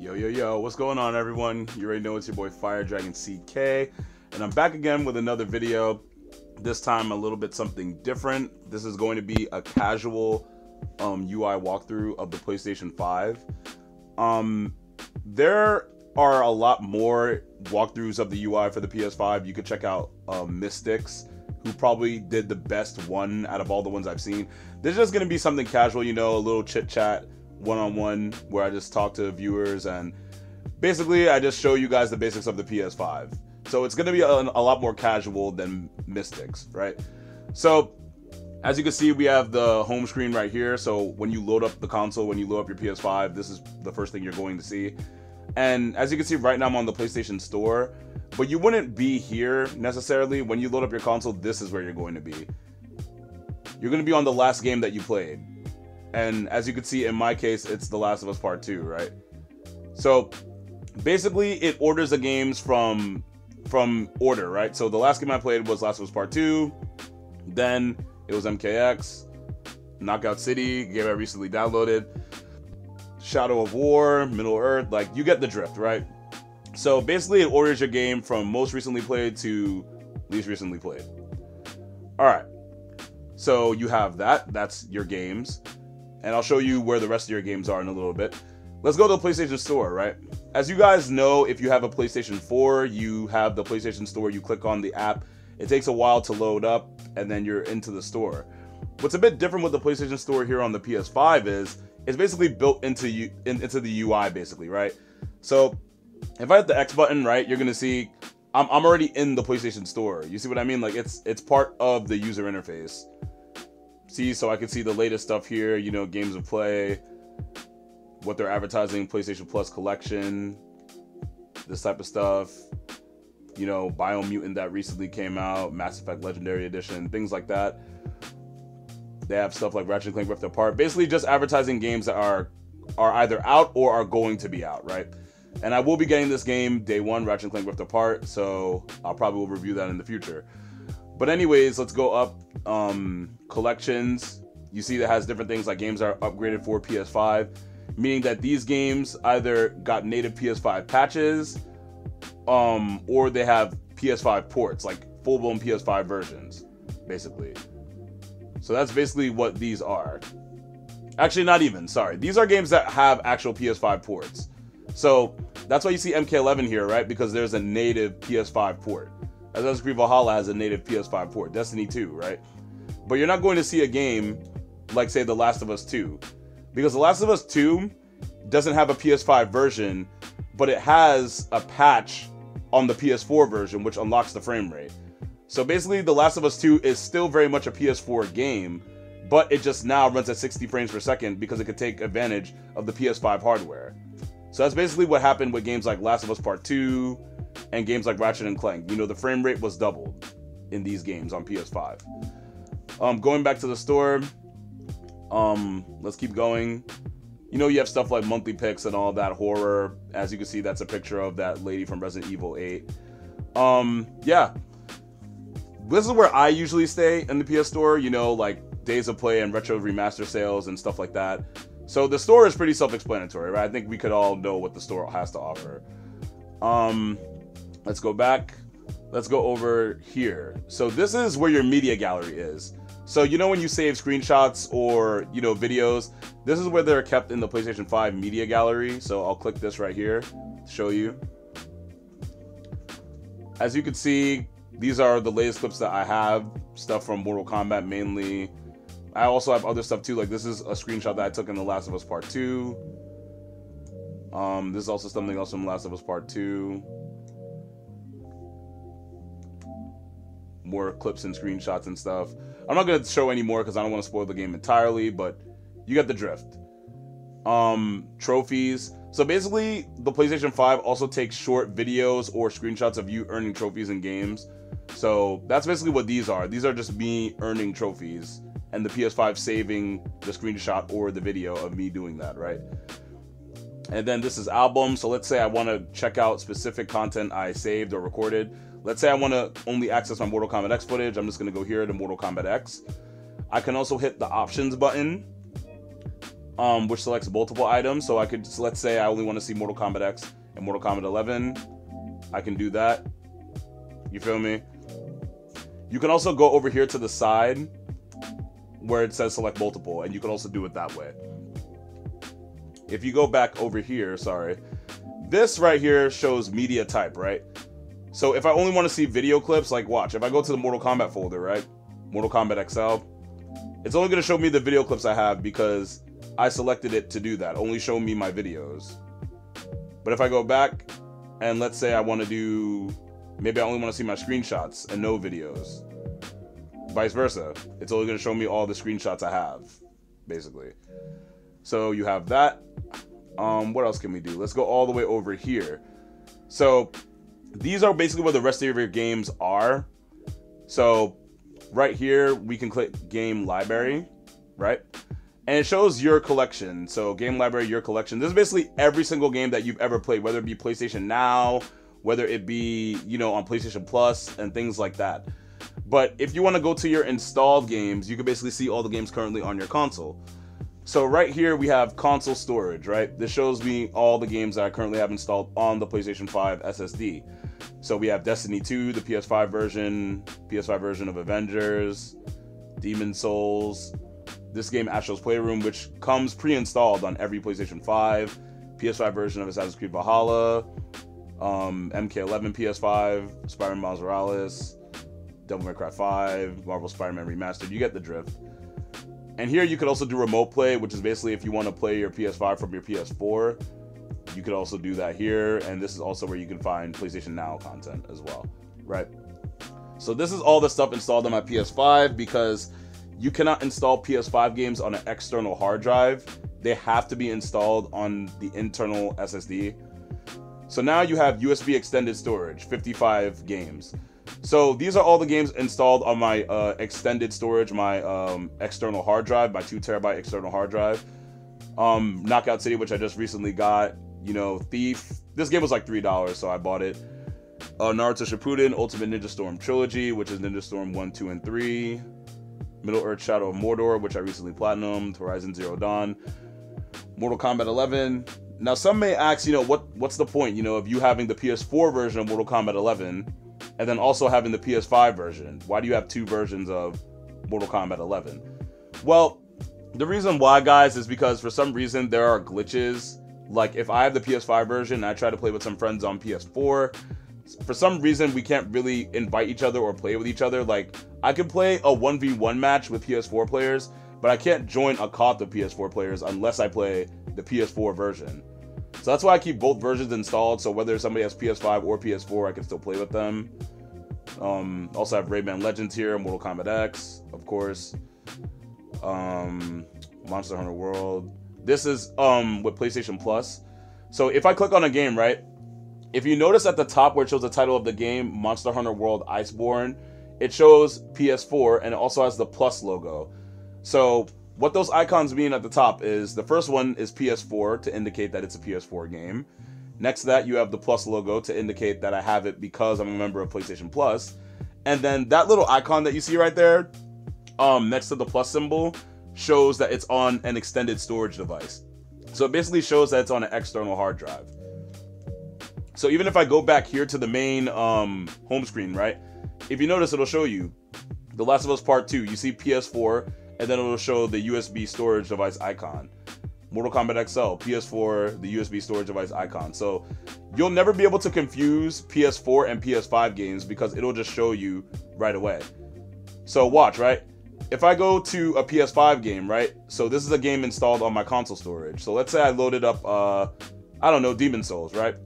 Yo, yo, yo, what's going on, everyone? You already know it's your boy Fire Dragon CK, and I'm back again with another video. This time, a little bit something different. This is going to be a casual um, UI walkthrough of the PlayStation 5. Um, there are a lot more walkthroughs of the UI for the PS5. You could check out um, Mystics, who probably did the best one out of all the ones I've seen. This is just going to be something casual, you know, a little chit chat one on one where I just talk to viewers and basically I just show you guys the basics of the PS5. So it's going to be a, a, lot more casual than Mystics, right? So as you can see, we have the home screen right here. So when you load up the console, when you load up your PS5, this is the first thing you're going to see. And as you can see right now, I'm on the PlayStation Store, but you wouldn't be here necessarily. When you load up your console, this is where you're going to be. You're going to be on the last game that you played. And as you can see, in my case, it's The Last of Us Part 2, right? So basically, it orders the games from from order, right? So the last game I played was Last of Us Part 2. Then it was MKX, Knockout City, game I recently downloaded, Shadow of War, Middle Earth. Like, you get the drift, right? So basically, it orders your game from most recently played to least recently played. All right. So you have that. That's your games and I'll show you where the rest of your games are in a little bit. Let's go to the PlayStation Store, right? As you guys know, if you have a PlayStation 4, you have the PlayStation Store, you click on the app, it takes a while to load up, and then you're into the store. What's a bit different with the PlayStation Store here on the PS5 is it's basically built into you in, into the UI, basically, right? So if I hit the X button, right, you're gonna see I'm, I'm already in the PlayStation Store. You see what I mean? Like it's it's part of the user interface see so I can see the latest stuff here, you know, games of play, what they're advertising, PlayStation Plus collection, this type of stuff. You know, Biomutant that recently came out, Mass Effect Legendary Edition, things like that. They have stuff like Ratchet and Clank Rift Apart, basically just advertising games that are are either out or are going to be out, right? And I will be getting this game day one, Ratchet and Clank Rift Apart, so I'll probably will review that in the future. But anyways, let's go up um, collections. You see that has different things like games are upgraded for PS5, meaning that these games either got native PS5 patches, um, or they have PS5 ports, like full-blown PS5 versions, basically. So that's basically what these are. Actually, not even. Sorry, these are games that have actual PS5 ports. So that's why you see MK11 here, right? Because there's a native PS5 port. Assassin's Creed Valhalla has a native PS5 port, Destiny 2, right? But you're not going to see a game like, say, The Last of Us 2. Because The Last of Us 2 doesn't have a PS5 version, but it has a patch on the PS4 version, which unlocks the frame rate. So basically, The Last of Us 2 is still very much a PS4 game, but it just now runs at 60 frames per second because it could take advantage of the PS5 hardware. So that's basically what happened with games like Last of Us Part 2, and games like Ratchet and Clank. You know, the frame rate was doubled in these games on PS5. Um, going back to the store, um, let's keep going. You know, you have stuff like monthly picks and all that horror. As you can see, that's a picture of that lady from Resident Evil 8. Um, yeah. This is where I usually stay in the PS Store, you know, like days of play and retro remaster sales and stuff like that. So the store is pretty self-explanatory, right? I think we could all know what the store has to offer. Um, Let's go back. Let's go over here. So this is where your media gallery is. So you know when you save screenshots or you know videos, this is where they're kept in the PlayStation 5 media gallery. So I'll click this right here to show you. As you can see, these are the latest clips that I have, stuff from Mortal Kombat mainly. I also have other stuff too, like this is a screenshot that I took in The Last of Us Part 2. Um, this is also something else from The Last of Us Part 2. more clips and screenshots and stuff. I'm not gonna show any more because I don't want to spoil the game entirely, but you get the drift. Um, trophies. So basically, the PlayStation 5 also takes short videos or screenshots of you earning trophies in games. So that's basically what these are. These are just me earning trophies and the PS5 saving the screenshot or the video of me doing that, right? And then this is album. So let's say I want to check out specific content I saved or recorded. Let's say I want to only access my Mortal Kombat X footage. I'm just going to go here to Mortal Kombat X. I can also hit the options button um, which selects multiple items. So I could just, let's say I only want to see Mortal Kombat X and Mortal Kombat 11. I can do that. You feel me? You can also go over here to the side where it says select multiple, and you can also do it that way. If you go back over here, sorry, this right here shows media type, right? So if I only want to see video clips, like watch, if I go to the Mortal Kombat folder, right? Mortal Kombat XL, it's only going to show me the video clips I have because I selected it to do that. Only show me my videos. But if I go back and let's say I want to do Maybe I only want to see my screenshots and no videos. Vice versa. It's only going to show me all the screenshots I have, basically. So you have that. Um, what else can we do? Let's go all the way over here. So these are basically where the rest of your games are. So right here, we can click game library, right? And it shows your collection. So game library, your collection. This is basically every single game that you've ever played, whether it be PlayStation Now, whether it be, you know, on PlayStation Plus and things like that. But if you want to go to your installed games, you can basically see all the games currently on your console. So right here we have console storage, right? This shows me all the games that I currently have installed on the PlayStation 5 SSD. So we have Destiny 2, the PS5 version, PS5 version of Avengers, Demon Souls, this game Astro's Playroom, which comes pre-installed on every PlayStation 5, PS5 version of Assassin's Creed Valhalla, um, MK11 PS5, Spider-Man Miles Morales, Devil May Cry 5, Marvel Spider-Man Remastered. You get the drift. And here you could also do remote play, which is basically if you want to play your PS5 from your PS4, you could also do that here. And this is also where you can find PlayStation Now content as well, right? So this is all the stuff installed on my PS5 because you cannot install PS5 games on an external hard drive. They have to be installed on the internal SSD so now you have USB extended storage, 55 games. So these are all the games installed on my uh, extended storage, my um, external hard drive, my two terabyte external hard drive. Um, Knockout City, which I just recently got. You know, Thief. This game was like three dollars, so I bought it. Uh, Naruto Shippuden, Ultimate Ninja Storm Trilogy, which is Ninja Storm 1, 2, and 3. Middle Earth Shadow of Mordor, which I recently platinumed. Horizon Zero Dawn. Mortal Kombat 11, now, some may ask, you know, what what's the point, you know, of you having the PS4 version of Mortal Kombat 11 and then also having the PS5 version? Why do you have two versions of Mortal Kombat 11? Well, the reason why, guys, is because for some reason there are glitches. Like if I have the PS5 version and I try to play with some friends on PS4, for some reason we can't really invite each other or play with each other. Like I can play a 1v1 match with PS4 players, but I can't join a COD of PS4 players unless I play the PS4 version. So that's why I keep both versions installed. So whether somebody has PS5 or PS4, I can still play with them. Um, also have Rayman Legends here, Mortal Kombat X, of course. Um, Monster Hunter World. This is um with PlayStation Plus. So if I click on a game, right? If you notice at the top where it shows the title of the game, Monster Hunter World Iceborne, it shows PS4 and it also has the Plus logo. So what those icons mean at the top is the first one is PS4 to indicate that it's a PS4 game. Next to that, you have the plus logo to indicate that I have it because I'm a member of PlayStation Plus. And then that little icon that you see right there, um, next to the plus symbol, shows that it's on an extended storage device. So it basically shows that it's on an external hard drive. So even if I go back here to the main um, home screen, right? If you notice, it'll show you The Last of Us Part 2. You see PS4, and then it'll show the USB storage device icon. Mortal Kombat XL, PS4, the USB storage device icon. So you'll never be able to confuse PS4 and PS5 games because it'll just show you right away. So watch, right? If I go to a PS5 game, right? So this is a game installed on my console storage. So let's say I loaded up, uh, I don't know, Demon Souls, right?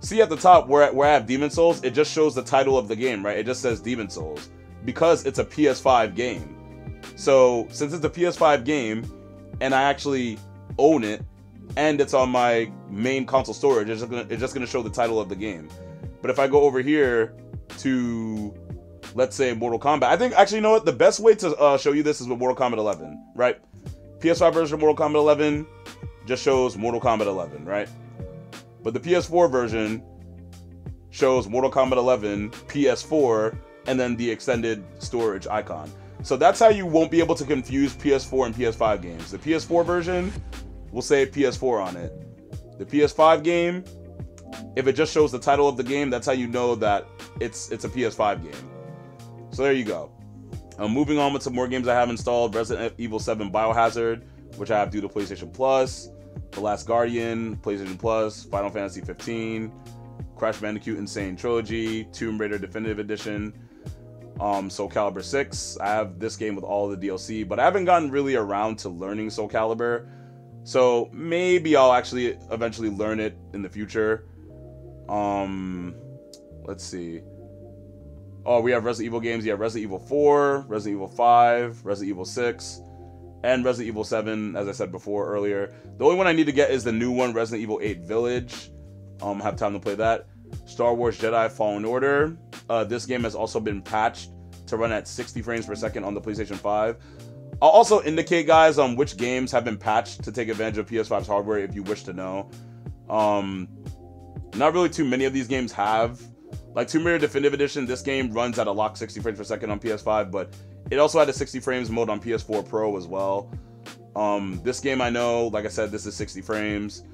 See at the top where, where I have Demon Souls, it just shows the title of the game, right? It just says Demon Souls because it's a PS5 game. So since it's a PS5 game and I actually own it and it's on my main console storage, it's just gonna, it's just gonna show the title of the game. But if I go over here to let's say Mortal Kombat, I think actually you know what the best way to uh, show you this is with Mortal Kombat 11, right? PS5 version of Mortal Kombat 11 just shows Mortal Kombat 11, right? But the PS4 version shows Mortal Kombat 11 PS4 and then the extended storage icon. So that's how you won't be able to confuse PS4 and PS5 games. The PS4 version will say PS4 on it. The PS5 game, if it just shows the title of the game, that's how you know that it's it's a PS5 game. So there you go. Um, moving on with some more games I have installed: Resident Evil 7 Biohazard, which I have due to PlayStation Plus, The Last Guardian, PlayStation Plus, Final Fantasy 15, Crash Bandicoot N. Sane Trilogy, Tomb Raider Definitive Edition, um, Soul Calibur 6. I have this game with all the DLC, but I haven't gotten really around to learning Soul Calibur. So maybe I'll actually eventually learn it in the future. Um, let's see. Oh, we have Resident Evil games. Yeah, Resident Evil 4, Resident Evil 5, Resident Evil 6, and Resident Evil 7, as I said before earlier. The only one I need to get is the new one, Resident Evil 8 Village. Um, have time to play that. Star Wars Jedi Fallen Order. Uh, this game has also been patched to run at 60 frames per second on the PlayStation 5. I'll also indicate, guys, on um, which games have been patched to take advantage of PS5's hardware if you wish to know. Um, not really too many of these games have like Tomb Raider Definitive Edition, this game runs at a lock 60 frames per second on PS5, but it also had a 60 frames mode on PS4 Pro as well. Um, this game I know, like I said, this is 60 frames.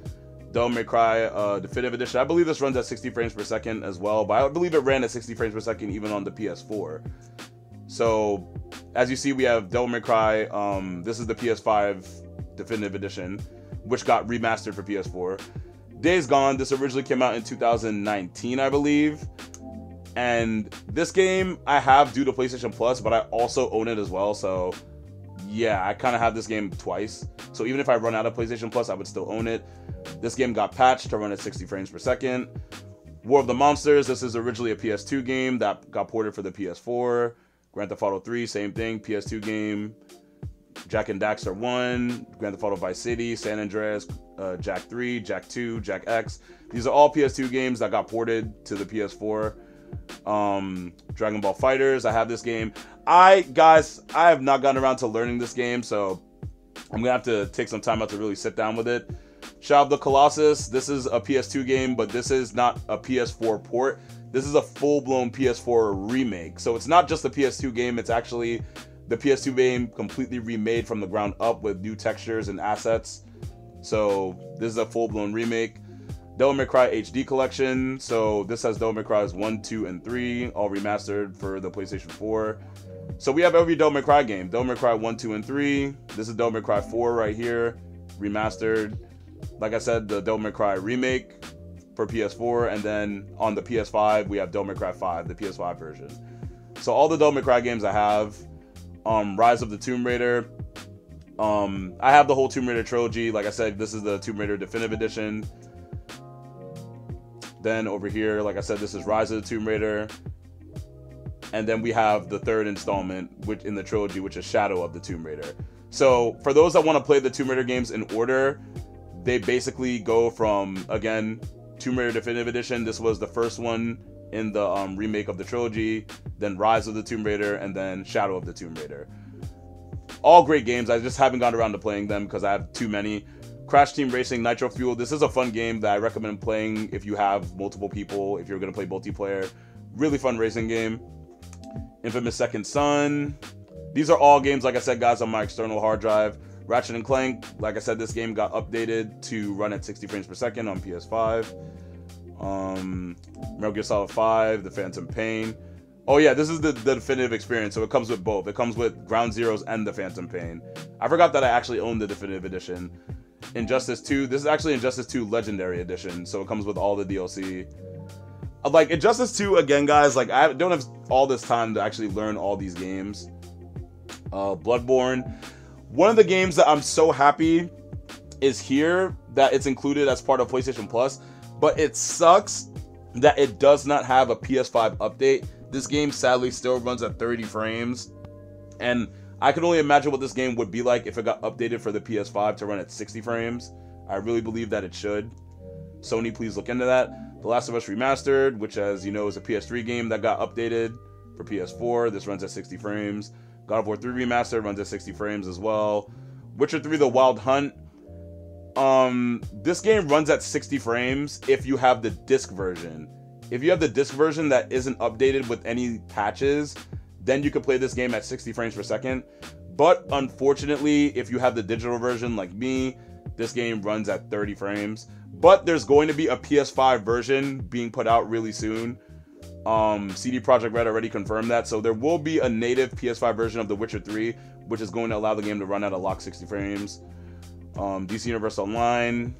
Devil May Cry uh, Definitive Edition, I believe this runs at 60 frames per second as well, but I believe it ran at 60 frames per second even on the PS4. So, as you see, we have Devil May Cry. Um, this is the PS5 Definitive Edition, which got remastered for PS4. Days Gone, this originally came out in 2019, I believe. And this game I have due to PlayStation Plus, but I also own it as well. So yeah, I kind of have this game twice. So even if I run out of PlayStation Plus, I would still own it. This game got patched to run at 60 frames per second. War of the Monsters, this is originally a PS2 game that got ported for the PS4. Grand Theft Auto 3, same thing, PS2 game. Jak and Daxter 1, Grand Theft Auto Vice City, San Andreas, uh, Jak 3, Jak 2, Jak X. These are all PS2 games that got ported to the PS4 um, Dragon Ball FighterZ, I have this game. I guys, I have not gotten around to learning this game, so I'm gonna have to take some time out to really sit down with it. Shadow of the Colossus. This is a PS2 game, but this is not a PS4 port. This is a full-blown PS4 remake. So it's not just a PS2 game. It's actually the PS2 game completely remade from the ground up with new textures and assets. So this is a full-blown remake. Devil May Cry HD collection. So this has Devil May Cry's 1, 2, and 3, all remastered for the PlayStation 4. So we have every Devil May Cry game. Devil May Cry 1, 2, and 3. This is Devil May Cry 4 right here, remastered. Like I said, the Devil May Cry remake for PS4, and then on the PS5 we have Devil May Cry 5, the PS5 version. So all the Devil May Cry games I have, um, Rise of the Tomb Raider. Um, I have the whole Tomb Raider trilogy. Like I said, this is the Tomb Raider Definitive Edition. Then over here, like I said, this is Rise of the Tomb Raider. And then we have the third installment which in the trilogy, which is Shadow of the Tomb Raider. So for those that want to play the Tomb Raider games in order, they basically go from again Tomb Raider Definitive Edition. This was the first one in the um, remake of the trilogy, then Rise of the Tomb Raider, and then Shadow of the Tomb Raider. All great games. I just haven't gotten around to playing them because I have too many. Crash Team Racing Nitro Fuel. This is a fun game that I recommend playing if you have multiple people, if you're going to play multiplayer. Really fun racing game. Infamous Second Son. These are all games, like I said, guys, on my external hard drive. Ratchet and Clank, like I said, this game got updated to run at 60 frames per second on PS5. Um, Metal Gear Solid 5, The Phantom Pain. Oh yeah, this is the, the definitive experience, so it comes with both. It comes with Ground Zeroes and The Phantom Pain. I forgot that I actually owned the definitive edition. Injustice 2. This is actually Injustice 2 Legendary Edition, so it comes with all the DLC. Uh, like Injustice 2 again, guys. Like I don't have all this time to actually learn all these games. Uh, Bloodborne. One of the games that I'm so happy is here that it's included as part of PlayStation Plus, but it sucks that it does not have a PS5 update. This game sadly still runs at 30 frames, and I can only imagine what this game would be like if it got updated for the PS5 to run at 60 frames. I really believe that it should. Sony, please look into that. The Last of Us Remastered, which, as you know, is a PS3 game that got updated for PS4. This runs at 60 frames. God of War 3 Remastered runs at 60 frames as well. Witcher 3 The Wild Hunt. Um, this game runs at 60 frames if you have the disc version. If you have the disc version that isn't updated with any patches, then you could play this game at 60 frames per second. But unfortunately, if you have the digital version like me, this game runs at 30 frames. But there's going to be a PS5 version being put out really soon. Um, CD Projekt Red already confirmed that, so there will be a native PS5 version of The Witcher 3, which is going to allow the game to run at a lock 60 frames. Um, DC Universe Online.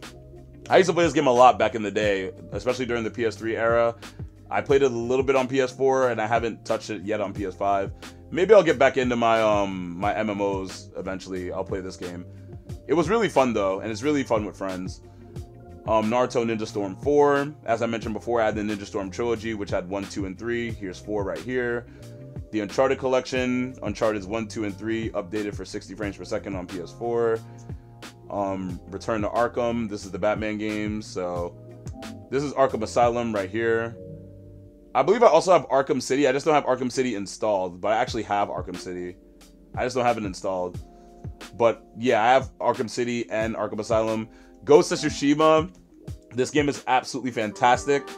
I used to play this game a lot back in the day, especially during the PS3 era. I played it a little bit on PS4, and I haven't touched it yet on PS5. Maybe I'll get back into my um my MMOs eventually. I'll play this game. It was really fun though, and it's really fun with friends. Um, Naruto Ninja Storm 4. As I mentioned before, I had the Ninja Storm trilogy, which had 1, 2, and 3. Here's 4 right here. The Uncharted collection, Uncharted is 1, 2, and 3, updated for 60 frames per second on PS4. Um, Return to Arkham. This is the Batman game. So this is Arkham Asylum right here. I believe I also have Arkham City. I just don't have Arkham City installed, but I actually have Arkham City. I just don't have it installed. But yeah, I have Arkham City and Arkham Asylum. Ghost of Tsushima. This game is absolutely fantastic.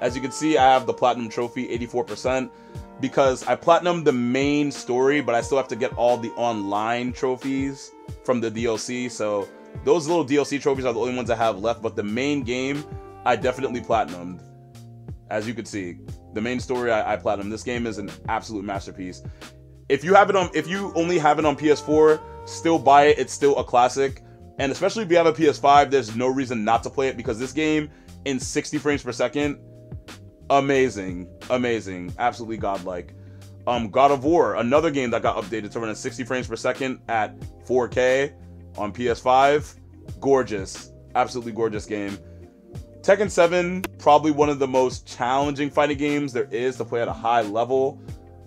As you can see, I have the Platinum Trophy, 84%, because I Platinum the main story, but I still have to get all the online trophies from the DLC. So those little DLC trophies are the only ones I have left, but the main game, I definitely Platinumed. As you can see, the main story, I, I Platinum. This game is an absolute masterpiece. If you have it on, if you only have it on PS4, still buy it. It's still a classic. And especially if you have a PS5, there's no reason not to play it because this game in 60 frames per second, amazing, amazing, absolutely godlike. Um, God of War, another game that got updated to run at 60 frames per second at 4K on PS5, gorgeous, absolutely gorgeous game. Tekken 7, probably one of the most challenging fighting games there is to play at a high level,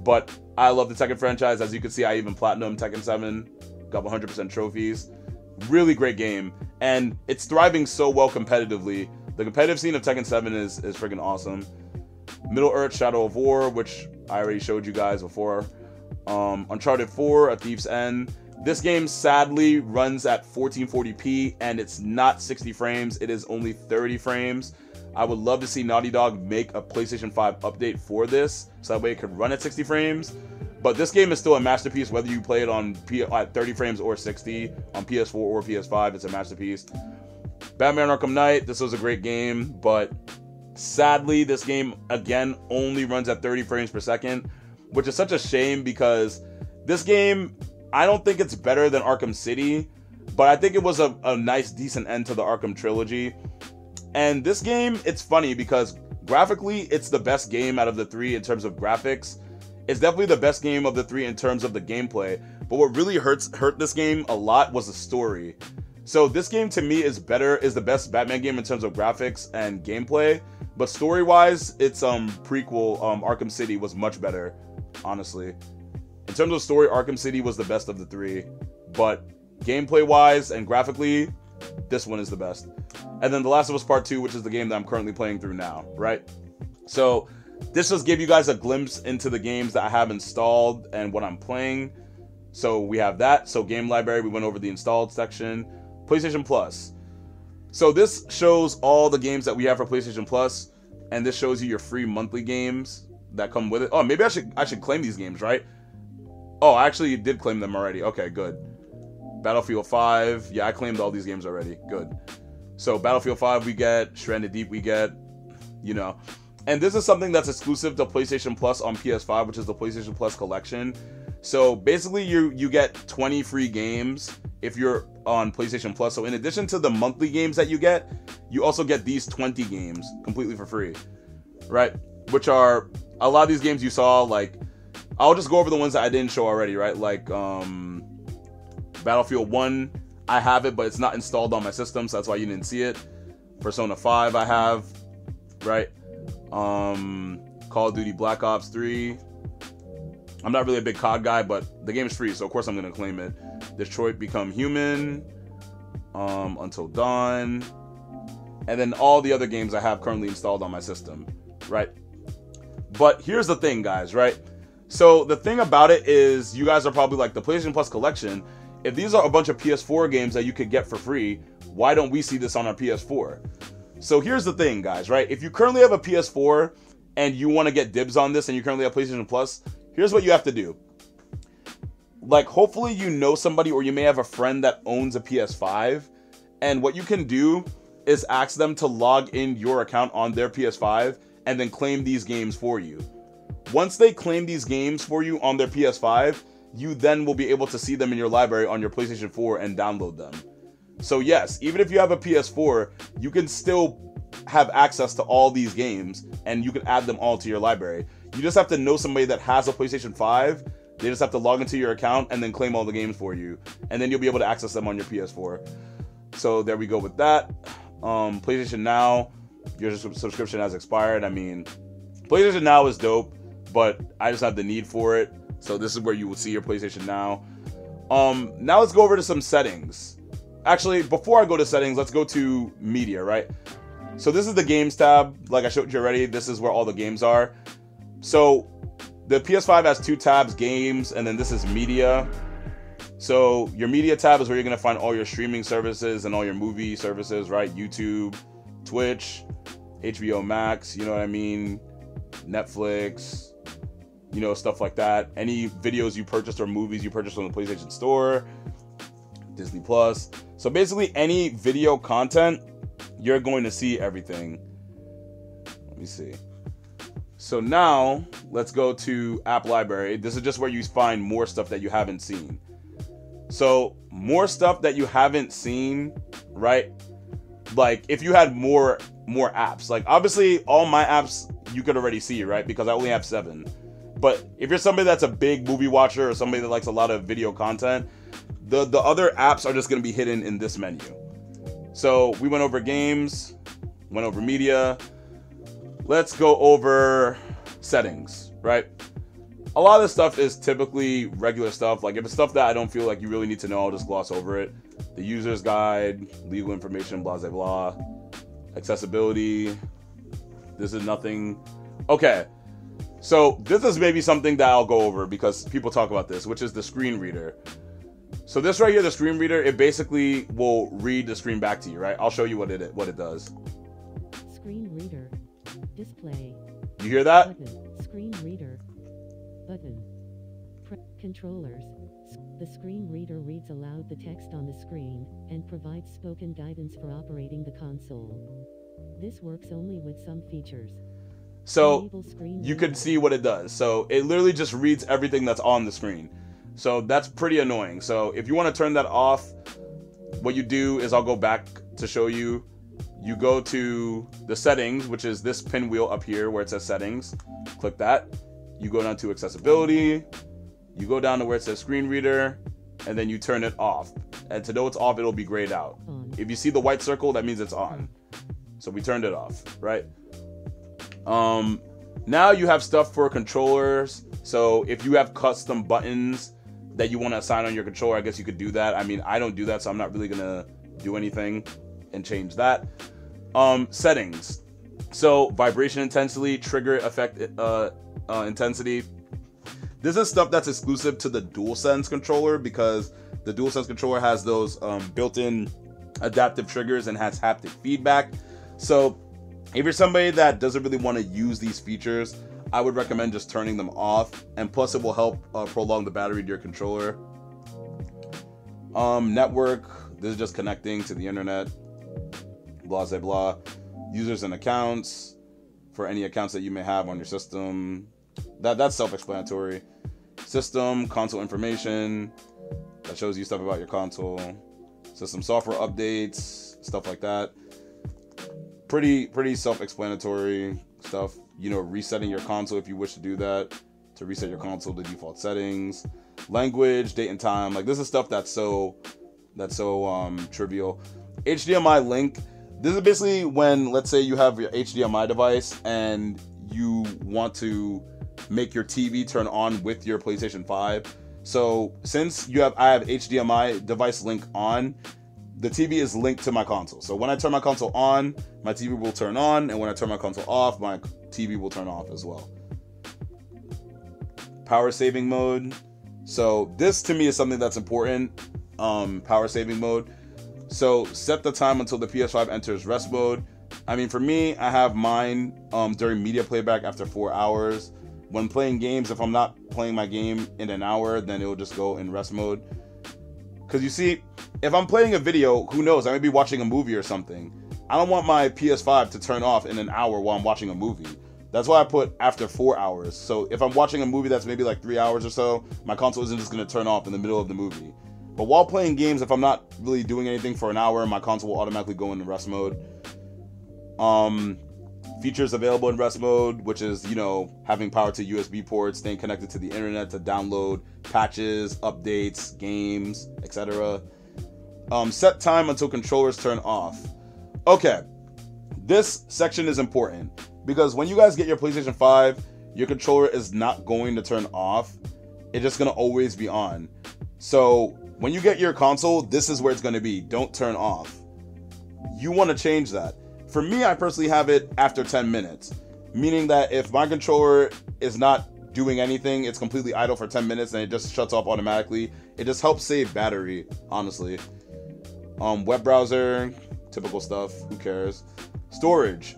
but I love the Tekken franchise. As you can see, I even platinum Tekken 7, got 100% trophies. Really great game, and it's thriving so well competitively. The competitive scene of Tekken 7 is is freaking awesome. Middle Earth Shadow of War, which I already showed you guys before. Um, Uncharted 4, A Thief's End. This game sadly runs at 1440p and it's not 60 frames, it is only 30 frames. I would love to see Naughty Dog make a PlayStation 5 update for this so that way it could run at 60 frames. But this game is still a masterpiece, whether you play it on P- at 30 frames or 60 on PS4 or PS5. It's a masterpiece. Batman Arkham Knight. This was a great game, but sadly, this game again only runs at 30 frames per second, which is such a shame because this game, I don't think it's better than Arkham City, but I think it was a, a nice, decent end to the Arkham trilogy. And this game, it's funny because graphically, it's the best game out of the three in terms of graphics it's definitely the best game of the three in terms of the gameplay. But what really hurts hurt this game a lot was the story. So this game to me is better, is the best Batman game in terms of graphics and gameplay. But story wise, its um prequel, um Arkham City was much better, honestly. In terms of story, Arkham City was the best of the three. But gameplay wise and graphically, this one is the best. And then The Last of Us Part 2, which is the game that I'm currently playing through now, right? So this just gave you guys a glimpse into the games that I have installed and what I'm playing. So we have that. So game library, we went over the installed section. PlayStation Plus. So this shows all the games that we have for PlayStation Plus, and this shows you your free monthly games that come with it. Oh, maybe I should I should claim these games, right? Oh, I actually did claim them already. Okay, good. Battlefield 5. Yeah, I claimed all these games already. Good. So Battlefield 5 we get, Stranded Deep we get, you know. And this is something that's exclusive to PlayStation Plus on PS5, which is the PlayStation Plus collection. So basically, you you get 20 free games if you're on PlayStation Plus. So in addition to the monthly games that you get, you also get these 20 games completely for free, right? Which are a lot of these games you saw. Like, I'll just go over the ones that I didn't show already, right? Like um, Battlefield One, I have it, but it's not installed on my system, so that's why you didn't see it. Persona 5, I have, right? Um, Call of Duty Black Ops 3. I'm not really a big COD guy, but the game is free, so of course I'm gonna claim it. Detroit Become Human, um, Until Dawn, and then all the other games I have currently installed on my system, right? But here's the thing, guys, right? So the thing about it is, you guys are probably like the PlayStation Plus collection. If these are a bunch of PS4 games that you could get for free, why don't we see this on our PS4? So here's the thing, guys, right? If you currently have a PS4 and you want to get dibs on this and you currently have PlayStation Plus, here's what you have to do. Like, hopefully, you know somebody or you may have a friend that owns a PS5. And what you can do is ask them to log in your account on their PS5 and then claim these games for you. Once they claim these games for you on their PS5, you then will be able to see them in your library on your PlayStation 4 and download them. So, yes, even if you have a PS4, you can still have access to all these games and you can add them all to your library. You just have to know somebody that has a PlayStation 5. They just have to log into your account and then claim all the games for you. And then you'll be able to access them on your PS4. So there we go with that. Um, PlayStation Now, your subscription has expired. I mean, PlayStation Now is dope, but I just have the need for it. So this is where you will see your PlayStation Now. Um, now let's go over to some settings. Actually, before I go to settings, let's go to media, right? So this is the games tab. Like I showed you already, this is where all the games are. So the PS5 has two tabs, games, and then this is media. So your media tab is where you're gonna find all your streaming services and all your movie services, right? YouTube, Twitch, HBO Max, you know what I mean? Netflix, you know, stuff like that. Any videos you purchased or movies you purchased on the PlayStation Store, Disney Plus. So basically any video content, you're going to see everything. Let me see. So now let's go to app library. This is just where you find more stuff that you haven't seen. So more stuff that you haven't seen, right? Like if you had more more apps, like obviously all my apps you could already see, right? Because I only have seven. But if you're somebody that's a big movie watcher or somebody that likes a lot of video content, the the other apps are just gonna be hidden in this menu. So we went over games, went over media, let's go over settings, right? A lot of this stuff is typically regular stuff. Like if it's stuff that I don't feel like you really need to know, I'll just gloss over it. The user's guide, legal information, blah blah blah. Accessibility. This is nothing. Okay. So this is maybe something that I'll go over because people talk about this, which is the screen reader. So this right here, the screen reader, it basically will read the screen back to you, right? I'll show you what it what it does. Screen reader. Display. You hear that? Button. Screen reader. Button. Pre- controllers. The screen reader reads aloud the text on the screen and provides spoken guidance for operating the console. This works only with some features. So you can see what it does. So it literally just reads everything that's on the screen. So that's pretty annoying. So if you want to turn that off, what you do is I'll go back to show you you go to the settings, which is this pinwheel up here where it says settings. Click that. You go down to accessibility. You go down to where it says screen reader, and then you turn it off. And to know it's off, it'll be grayed out. If you see the white circle, that means it's on. So we turned it off, right? Um, now you have stuff for controllers. So if you have custom buttons that you want to assign on your controller, I guess you could do that. I mean, I don't do that, so I'm not really gonna do anything and change that. Um, settings. So vibration intensity, trigger effect uh, uh, intensity. This is stuff that's exclusive to the DualSense controller because the DualSense controller has those um, built-in adaptive triggers and has haptic feedback. So if you're somebody that doesn't really want to use these features, I would recommend just turning them off. And plus, it will help uh, prolong the battery to your controller. Um, network. This is just connecting to the internet blah, blah, blah. Users and accounts for any accounts that you may have on your system. That That's self-explanatory. System, console information. That shows you stuff about your console. System software updates, stuff like that. Pretty, pretty self-explanatory stuff. You know, resetting your console if you wish to do that. To reset your console to default settings. Language, date and time. Like this is stuff that's so that's so um trivial. HDMI link this is basically when, let's say, you have your HDMI device and you want to make your TV turn on with your PlayStation 5. So since you have, I have HDMI device link on, the TV is linked to my console. So when I turn my console on, my TV will turn on, and when I turn my console off, my TV will turn off as well. Power saving mode. So this to me is something that's important. Um, power saving mode. So set the time until the PS5 enters rest mode. I mean, for me, I have mine um, during media playback after four hours. when playing games, if I'm not playing my game in an hour, then it'll just go in rest mode. Because you see, if I'm playing a video, who knows? I may be watching a movie or something. I don't want my PS5 to turn off in an hour while I'm watching a movie. That's why I put after four hours. So if I'm watching a movie that's maybe like three hours or so, my console isn't just gonna turn off in the middle of the movie. But while playing games, if I'm not really doing anything for an hour, my console will automatically go into rest mode. Um, features available in rest mode, which is you know having power to USB ports, staying connected to the internet to download patches, updates, games, etc. Um, set time until controllers turn off. Okay, this section is important because when you guys get your PlayStation 5, your controller is not going to turn off. It's just going to always be on. So when you get your console, this is where it's going to be. Don't turn off. You want to change that. For me, I personally have it after 10 minutes, meaning that if my controller is not doing anything, it's completely idle for 10 minutes and it just shuts off automatically. It just helps save battery, honestly. Um, web browser, typical stuff, who cares? Storage.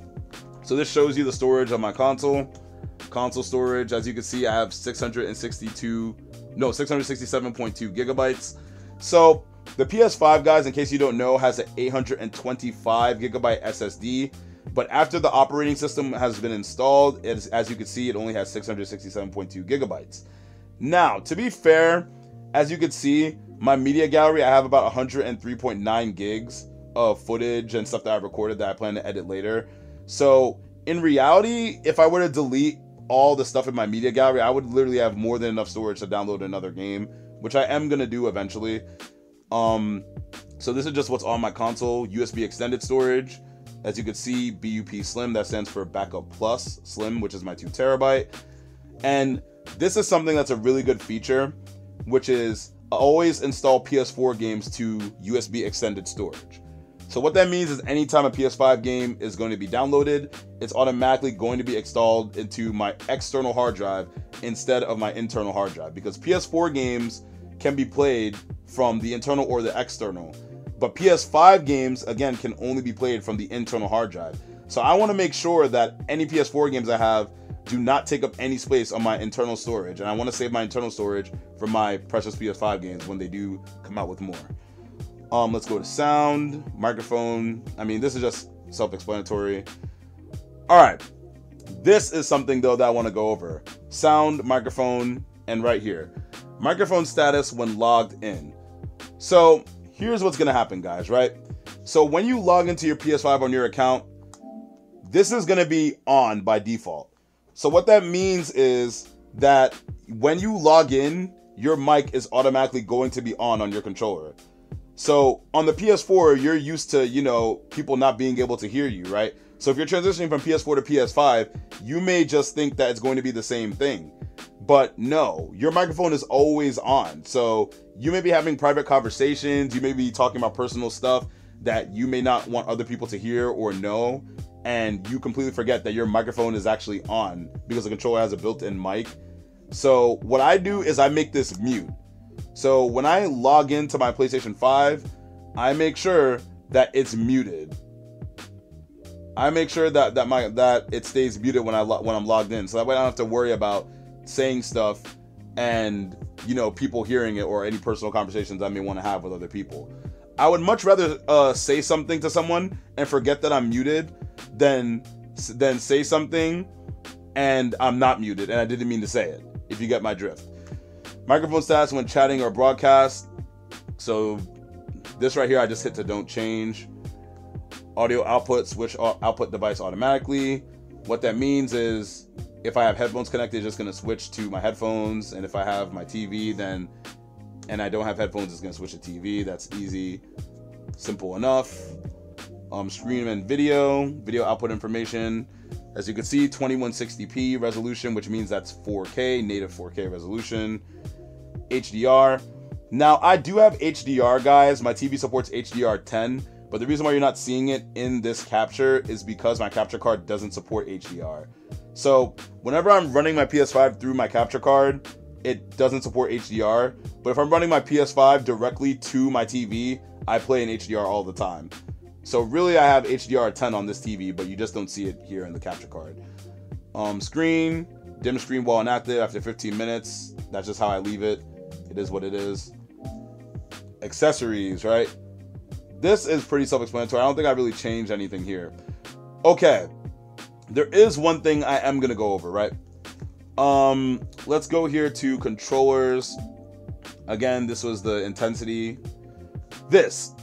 So this shows you the storage on my console. Console storage, as you can see, I have 662, no, 667.2 gigabytes. So the PS5, guys, in case you don't know, has an 825 gigabyte SSD. But after the operating system has been installed, as you can see, it only has 667.2 gigabytes. Now, to be fair, as you can see, my media gallery, I have about 103.9 gigs of footage and stuff that I recorded that I plan to edit later. So in reality, if I were to delete all the stuff in my media gallery, I would literally have more than enough storage to download another game, which I am gonna do eventually. Um, so this is just what's on my console. USB extended storage. As you can see, BUP Slim, that stands for Backup Plus Slim, which is my two terabyte. And this is something that's a really good feature, which is always install PS4 games to USB extended storage. So what that means is anytime a PS5 game is going to be downloaded, it's automatically going to be installed into my external hard drive instead of my internal hard drive because PS4 games can be played from the internal or the external. But PS5 games again can only be played from the internal hard drive. So I want to make sure that any PS4 games I have do not take up any space on my internal storage and I want to save my internal storage for my precious PS5 games when they do come out with more. Um, let's go to sound, microphone. I mean, this is just self-explanatory. All right. This is something though that I want to go over. Sound, microphone, and right here. Microphone status when logged in. So here's what's gonna happen, guys, right? So when you log into your PS5 on your account, this is gonna be on by default. So what that means is that when you log in, your mic is automatically going to be on on your controller. So on the PS4, you're used to, you know, people not being able to hear you, right? So if you're transitioning from PS4 to PS5, you may just think that it's going to be the same thing. But no, your microphone is always on. So you may be having private conversations, you may be talking about personal stuff that you may not want other people to hear or know, and you completely forget that your microphone is actually on because the controller has a built-in mic. So what I do is I make this mute. So when I log into my PlayStation 5, I make sure that it's muted. I make sure that that my that it stays muted when I when I'm logged in, so that way I don't have to worry about saying stuff and you know people hearing it or any personal conversations I may want to have with other people. I would much rather uh, say something to someone and forget that I'm muted than than say something and I'm not muted and I didn't mean to say it. If you get my drift. Microphone status when chatting or broadcast. So this right here, I just hit to don't change. Audio output, switch output device automatically. What that means is if I have headphones connected, it's just gonna switch to my headphones. And if I have my TV, then and I don't have headphones, it's gonna switch to TV. That's easy, simple enough. Um, screen and video, video output information. As you can see, 2160p resolution, which means that's 4K, native 4K resolution. HDR. Now, I do have HDR, guys. My TV supports HDR 10, but the reason why you're not seeing it in this capture is because my capture card doesn't support HDR. So, whenever I'm running my PS5 through my capture card, it doesn't support HDR. But if I'm running my PS5 directly to my TV, I play in HDR all the time. So really, I have HDR 10 on this TV, but you just don't see it here in the capture card. Um, screen, Dim screen while inactive after 15 minutes. That's just how I leave it. It is what it is. Accessories, right? This is pretty self-explanatory. I don't think I really changed anything here. Okay. There is one thing I am gonna go over, right? Um, let's go here to controllers. Again, this was the intensity. This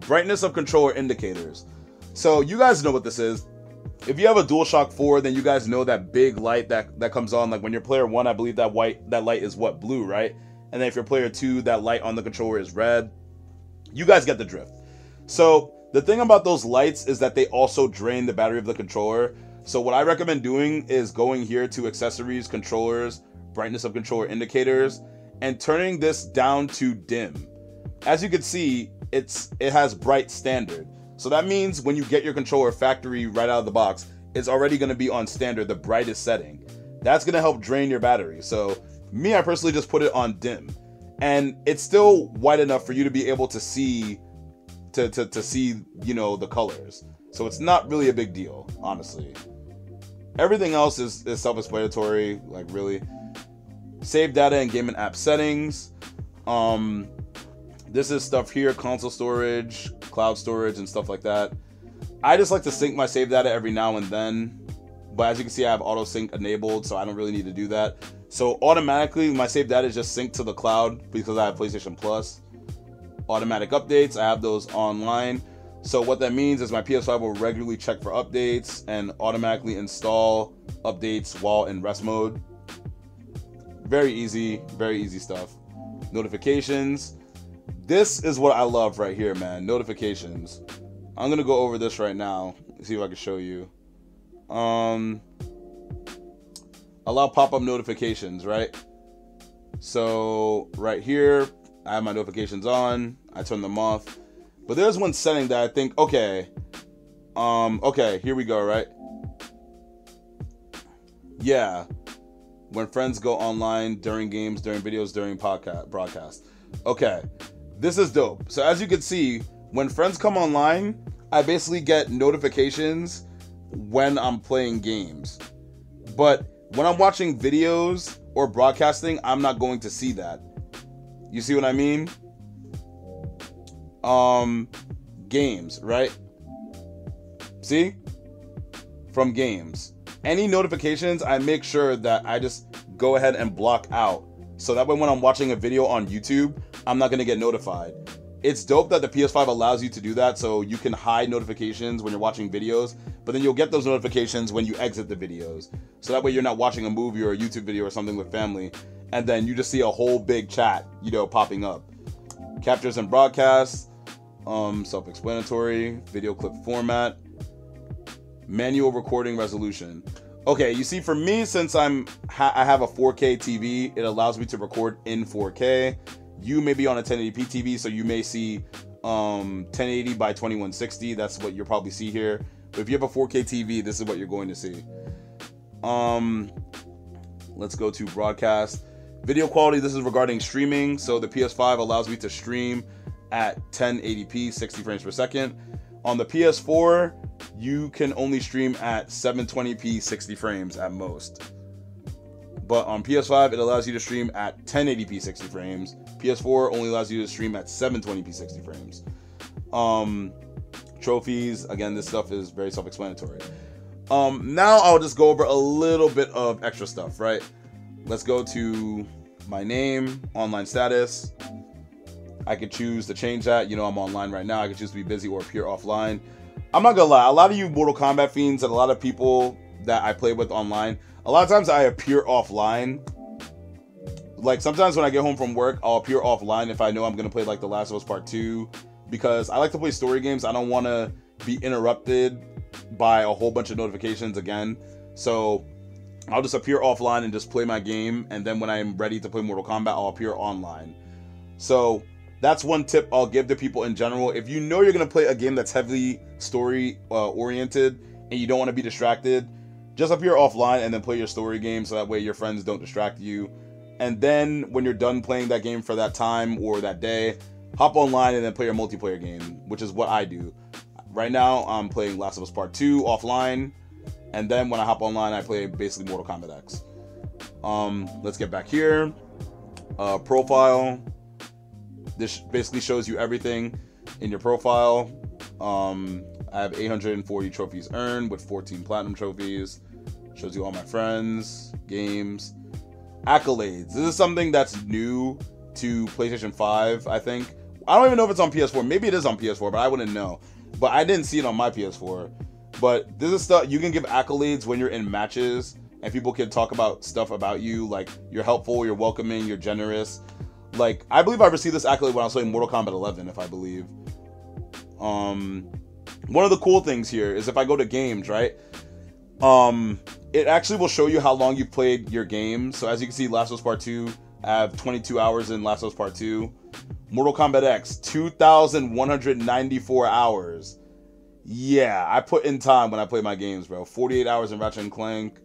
brightness of controller indicators. So you guys know what this is. If you have a DualShock 4, then you guys know that big light that that comes on. Like when you're player one, I believe that white that light is what blue, right? And then if you're player two, that light on the controller is red. You guys get the drift. So the thing about those lights is that they also drain the battery of the controller. So what I recommend doing is going here to accessories, controllers, brightness of controller indicators, and turning this down to dim. As you can see, it's it has bright standard. So that means when you get your controller factory right out of the box, it's already going to be on standard, the brightest setting. That's going to help drain your battery. So me, I personally just put it on dim. And it's still white enough for you to be able to see to, to, to see, you know, the colors. So it's not really a big deal, honestly. Everything else is, is self-explanatory, like really. Save data and game and app settings. Um, this is stuff here, console storage, cloud storage, and stuff like that. I just like to sync my save data every now and then. But as you can see, I have auto sync enabled, so I don't really need to do that. So automatically, my save data is just synced to the cloud because I have PlayStation Plus. Automatic updates, I have those online. So what that means is my PS5 will regularly check for updates and automatically install updates while in rest mode. Very easy, very easy stuff. Notifications. This is what I love right here, man. Notifications. I'm gonna go over this right now. See if I can show you. Um, allow pop-up notifications, right? So right here, I have my notifications on. I turn them off. But there's one setting that I think, okay, um, okay, here we go, right? Yeah, when friends go online during games, during videos, during podcast broadcast. Okay, this is dope. So as you can see, when friends come online, I basically get notifications when I'm playing games. But when I'm watching videos or broadcasting, I'm not going to see that. You see what I mean? Um games, right? See? From games. Any notifications, I make sure that I just go ahead and block out. So that way when I'm watching a video on YouTube, I'm not going to get notified. It's dope that the PS5 allows you to do that so you can hide notifications when you're watching videos, but then you'll get those notifications when you exit the videos. So that way you're not watching a movie or a YouTube video or something with family and then you just see a whole big chat, you know, popping up. Captures and broadcasts, um, self-explanatory, video clip format, manual recording resolution. Okay, you see, for me, since I'm ha- I have a 4K TV, it allows me to record in 4K. You may be on a 1080p TV, so you may see um, 1080 by 2160. That's what you'll probably see here. But if you have a 4K TV, this is what you're going to see. Um, let's go to broadcast. Video quality, this is regarding streaming. So the PS5 allows me to stream at 1080p, 60 frames per second. On the PS4, you can only stream at 720p, 60 frames at most. But on PS5, it allows you to stream at 1080p, 60 frames. PS4 only allows you to stream at 720p, 60 frames. Um, trophies, again, this stuff is very self explanatory. Um, now I'll just go over a little bit of extra stuff, right? Let's go to my name, online status. I could choose to change that. You know, I'm online right now. I could choose to be busy or appear offline. I'm not gonna lie, a lot of you Mortal Kombat fiends and a lot of people that I play with online, a lot of times I appear offline. Like sometimes when I get home from work, I'll appear offline if I know I'm gonna play like The Last of Us Part 2 because I like to play story games. I don't wanna be interrupted by a whole bunch of notifications again. So I'll just appear offline and just play my game. And then when I'm ready to play Mortal Kombat, I'll appear online. So that's one tip I'll give to people in general. If you know you're going to play a game that's heavily story uh, oriented and you don't want to be distracted, just appear offline and then play your story game so that way your friends don't distract you. And then when you're done playing that game for that time or that day, hop online and then play your multiplayer game, which is what I do. Right now, I'm playing Last of Us Part 2 offline and then when I hop online, I play basically Mortal Kombat X. Um, let's get back here. Uh, profile. This basically shows you everything in your profile. Um, I have 840 trophies earned with 14 platinum trophies. Shows you all my friends, games, accolades. This is something that's new to PlayStation 5, I think. I don't even know if it's on PS4. Maybe it is on PS4, but I wouldn't know. But I didn't see it on my PS4. But this is stuff you can give accolades when you're in matches and people can talk about stuff about you like you're helpful, you're welcoming, you're generous. Like I believe I received this accolade when I was playing Mortal Kombat 11 if I believe. Um one of the cool things here is if I go to games, right? Um it actually will show you how long you've played your game. So as you can see Last of Us Part 2, I have 22 hours in Last of Us Part 2. Mortal Kombat X, 2,194 hours. Yeah, I put in time when I play my games, bro. 48 hours in Ratchet and Clank.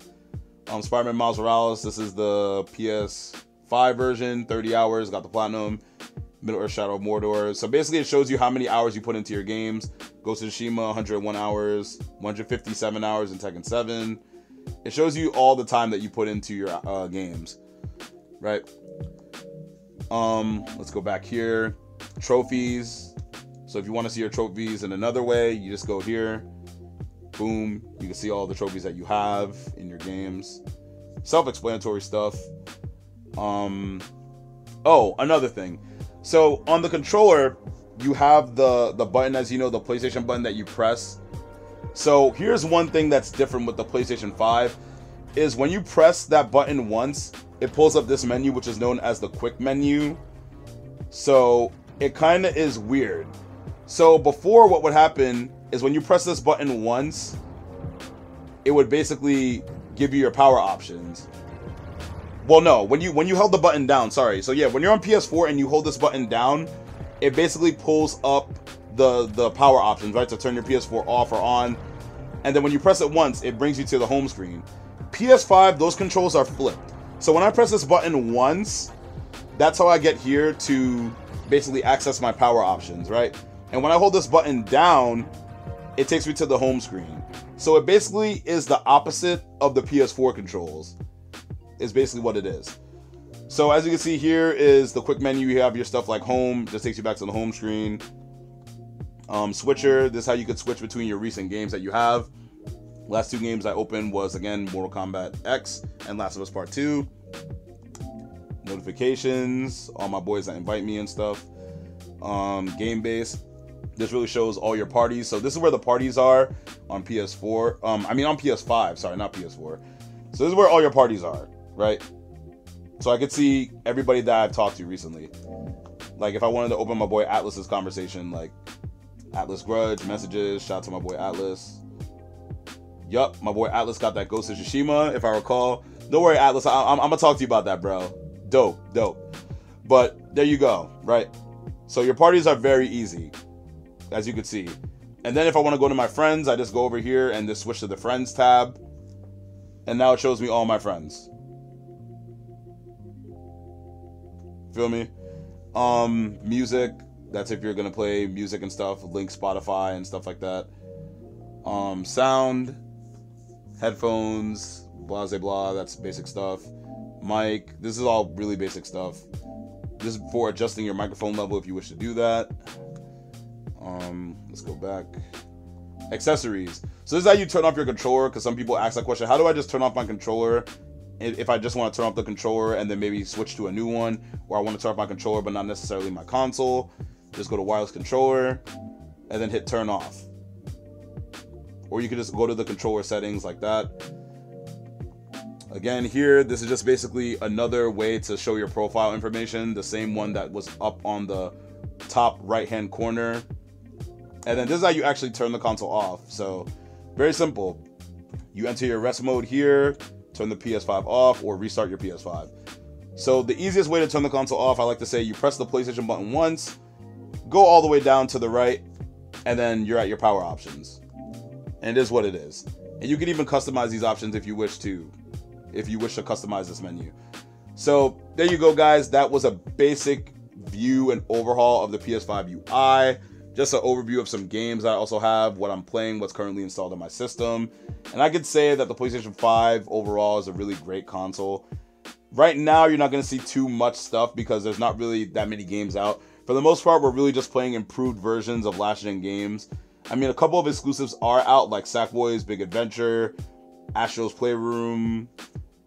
Um, Spider-Man Miles Morales. This is the PS5 version. 30 hours. Got the platinum. Middle Earth Shadow of Mordor. So basically, it shows you how many hours you put into your games. Ghost of Tsushima, 101 hours. 157 hours in Tekken 7. It shows you all the time that you put into your uh, games, right? Um, let's go back here. Trophies. So if you want to see your trophies in another way, you just go here. Boom. You can see all the trophies that you have in your games. Self-explanatory stuff. Um Oh, another thing. So on the controller, you have the the button as you know, the PlayStation button that you press. So here's one thing that's different with the PlayStation 5 is when you press that button once, it pulls up this menu which is known as the quick menu. So it kind of is weird. So before what would happen is when you press this button once, it would basically give you your power options. Well, no, when you when you held the button down, sorry. So yeah, when you're on PS4 and you hold this button down, it basically pulls up the the power options, right? To turn your PS4 off or on. And then when you press it once, it brings you to the home screen. PS5, those controls are flipped. So when I press this button once, that's how I get here to basically access my power options, right? And when I hold this button down, it takes me to the home screen. So it basically is the opposite of the PS4 controls. Is basically what it is. So as you can see here is the quick menu. You have your stuff like home, just takes you back to the home screen. Um, switcher, this is how you could switch between your recent games that you have. Last two games I opened was again Mortal Kombat X and Last of Us Part 2. Notifications, all my boys that invite me and stuff. Um, game base. This really shows all your parties. So this is where the parties are on PS4. Um, I mean on PS5, sorry, not PS4. So this is where all your parties are, right? So I could see everybody that I've talked to recently. Like if I wanted to open my boy Atlas's conversation, like Atlas Grudge, messages, shout out to my boy Atlas. Yup, my boy Atlas got that Ghost of Tsushima, if I recall. Don't worry, Atlas, I- I'm, I'm gonna talk to you about that, bro. Dope, dope. But there you go, right? So your parties are very easy, as you can see. And then if I want to go to my friends, I just go over here and just switch to the friends tab. And now it shows me all my friends. Feel me? Um, music. That's if you're gonna play music and stuff. Link Spotify and stuff like that. Um, sound, headphones, blah blah blah. That's basic stuff. Mic. This is all really basic stuff. This is for adjusting your microphone level if you wish to do that. Um, let's go back. Accessories. So this is how you turn off your controller because some people ask that question. How do I just turn off my controller if I just want to turn off the controller and then maybe switch to a new one, or I want to turn off my controller but not necessarily my console? Just go to wireless controller and then hit turn off. Or you can just go to the controller settings like that. Again, here, this is just basically another way to show your profile information, the same one that was up on the top right hand corner. And then this is how you actually turn the console off. So, very simple. You enter your rest mode here, turn the PS5 off, or restart your PS5. So, the easiest way to turn the console off, I like to say you press the PlayStation button once, go all the way down to the right, and then you're at your power options. And it is what it is. And you can even customize these options if you wish to, if you wish to customize this menu. So there you go, guys. That was a basic view and overhaul of the PS5 UI. Just an overview of some games I also have, what I'm playing, what's currently installed on my system. And I could say that the PlayStation 5 overall is a really great console. right now you're not going to see too much stuff because there's not really that many games out. For the most part, we're really just playing improved versions of last gen games. I mean, a couple of exclusives are out, like Sackboy's Big Adventure, Astro's Playroom,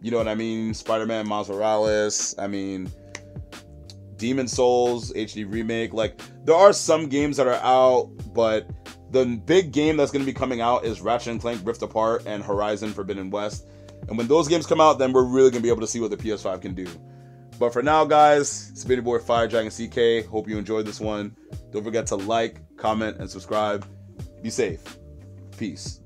you know what I mean? Spider Man Miles Morales. I mean, Demon's Souls HD Remake. Like, there are some games that are out, but the big game that's going to be coming out is Ratchet and Clank Rift Apart and Horizon Forbidden West. And when those games come out, then we're really going to be able to see what the PS5 can do. But for now, guys, it's been your boy Fire Dragon CK. Hope you enjoyed this one. Don't forget to like, comment, and subscribe. Be safe. Peace.